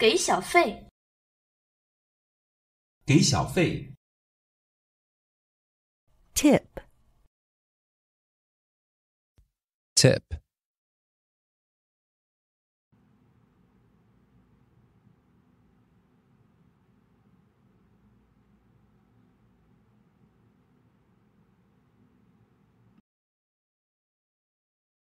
给小费。给小费。Tip tip